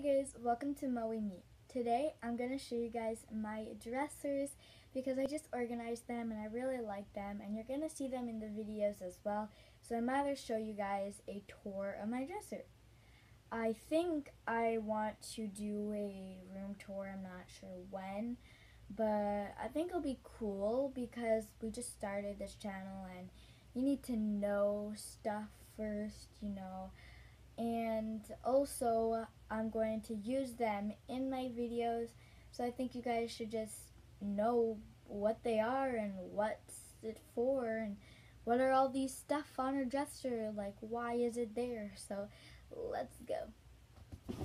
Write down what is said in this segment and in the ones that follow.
Hey guys, welcome to Mowey Me. Today I'm going to show you guys my dressers because I just organized them and I really like them and you're going to see them in the videos as well. So I might as show you guys a tour of my dresser. I think I want to do a room tour, I'm not sure when, but I think it'll be cool because we just started this channel and you need to know stuff first, you know and also I'm going to use them in my videos. So I think you guys should just know what they are and what's it for and what are all these stuff on her dresser? Like why is it there? So let's go.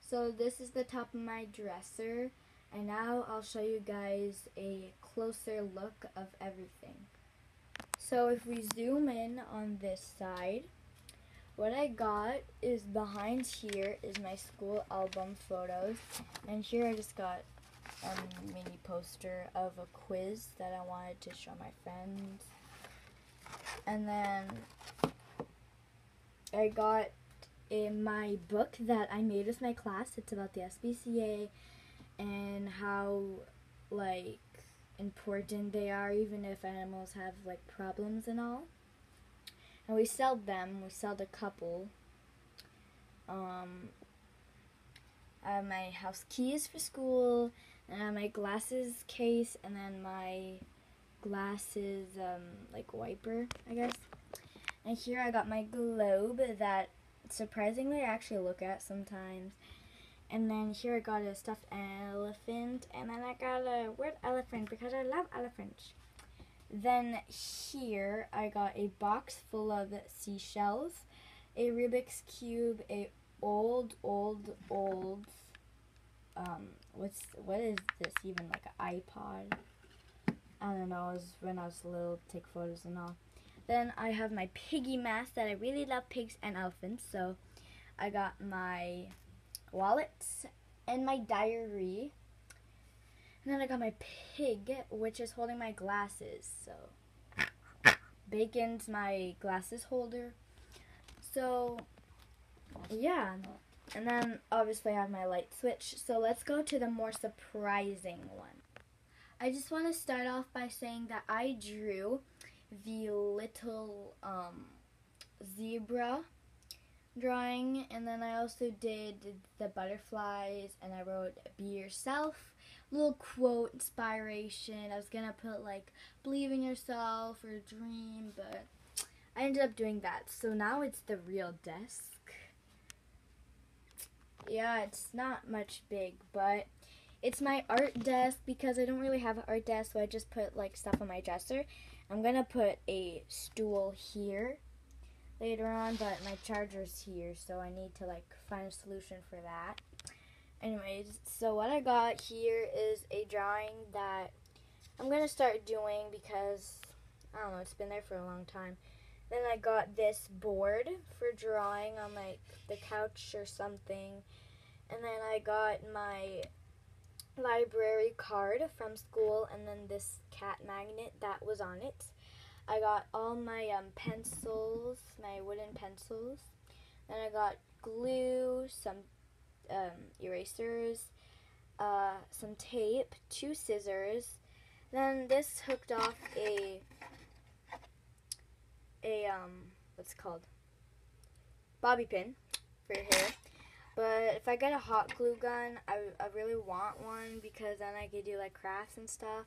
So this is the top of my dresser and now I'll show you guys a closer look of everything. So if we zoom in on this side what I got is behind here is my school album photos. And here I just got a mini poster of a quiz that I wanted to show my friends. And then I got in my book that I made with my class. It's about the SPCA and how like important they are even if animals have like problems and all and we sold them. We sold a couple. Um, I have my house keys for school, and I have my glasses case, and then my glasses um, like wiper, I guess. And here I got my globe that surprisingly I actually look at sometimes. And then here I got a stuffed elephant, and then I got a weird elephant because I love elephants. Then here I got a box full of seashells, a Rubik's Cube, a old, old, old, um, what's, what is this even, like an iPod? I don't know, it was when I was little, take photos and all. Then I have my piggy mask that I really love pigs and elephants, so I got my wallet and my diary and then I got my pig, which is holding my glasses. So, Bacon's my glasses holder. So, yeah. And then obviously I have my light switch. So let's go to the more surprising one. I just want to start off by saying that I drew the little um, zebra drawing and then I also did the butterflies and I wrote be yourself. Little quote inspiration. I was gonna put like believe in yourself or dream but I ended up doing that. So now it's the real desk. Yeah it's not much big but it's my art desk because I don't really have an art desk so I just put like stuff on my dresser. I'm gonna put a stool here later on, but my charger's here, so I need to like find a solution for that. Anyways, so what I got here is a drawing that I'm to start doing because, I don't know, it's been there for a long time. Then I got this board for drawing on like the couch or something. And then I got my library card from school and then this cat magnet that was on it. I got all my um, pencils, my wooden pencils. Then I got glue, some um, erasers, uh, some tape, two scissors. Then this hooked off a a um what's called bobby pin for your hair. But if I get a hot glue gun, I, I really want one because then I could do like crafts and stuff.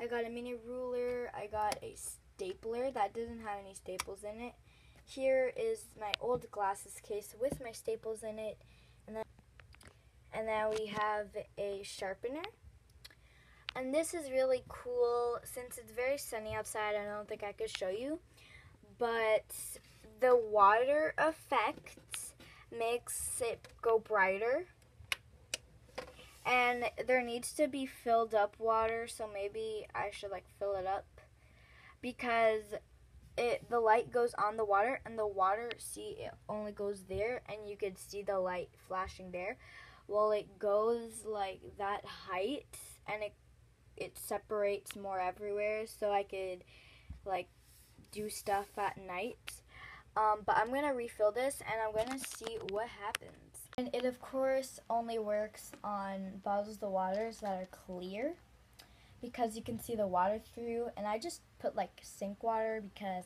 I got a mini ruler. I got a stapler that doesn't have any staples in it. Here is my old glasses case with my staples in it. And then, and then we have a sharpener. And this is really cool. Since it's very sunny outside, I don't think I could show you. But the water effect makes it go brighter. And there needs to be filled up water, so maybe I should like fill it up because it the light goes on the water and the water see it only goes there and you could see the light flashing there. Well it goes like that height and it it separates more everywhere so I could like do stuff at night. Um, but I'm gonna refill this and I'm gonna see what happens. And it of course only works on bottles of waters that are clear because you can see the water through and I just put like sink water because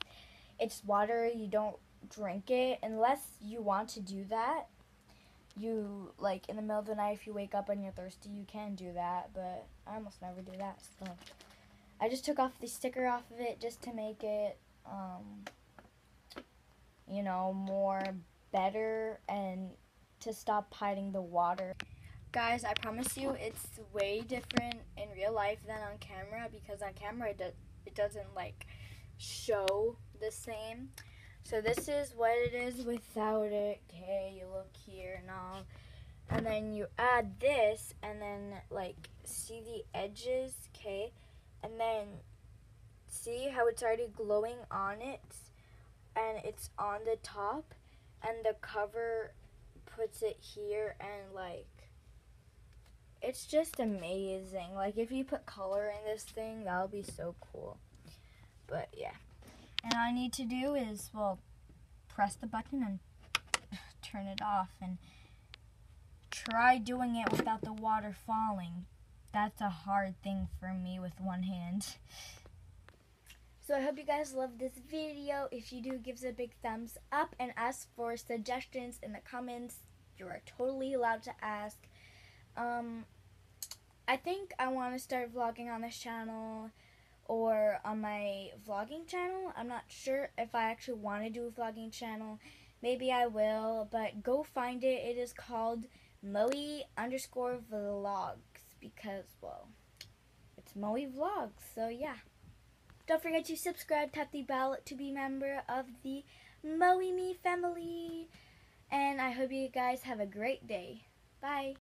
it's water you don't drink it. Unless you want to do that you like in the middle of the night if you wake up and you're thirsty you can do that but I almost never do that so. I just took off the sticker off of it just to make it um, you know more better and to stop hiding the water guys I promise you it's way different in real life than on camera because on camera it, do it doesn't like show the same so this is what it is without it. Okay, you look here now. And then you add this and then like see the edges, okay? And then see how it's already glowing on it and it's on the top and the cover puts it here and like it's just amazing. Like if you put color in this thing, that'll be so cool. But yeah. And all I need to do is, well, press the button and turn it off and try doing it without the water falling. That's a hard thing for me with one hand. So I hope you guys love this video. If you do, give it a big thumbs up and ask for suggestions in the comments. You are totally allowed to ask. Um, I think I want to start vlogging on this channel or on my vlogging channel. I'm not sure if I actually want to do a vlogging channel. Maybe I will, but go find it. It is called Moe underscore vlogs because, well, it's Moe vlogs. So, yeah. Don't forget to subscribe, tap the bell to be member of the Mowey Me family. And I hope you guys have a great day. Bye.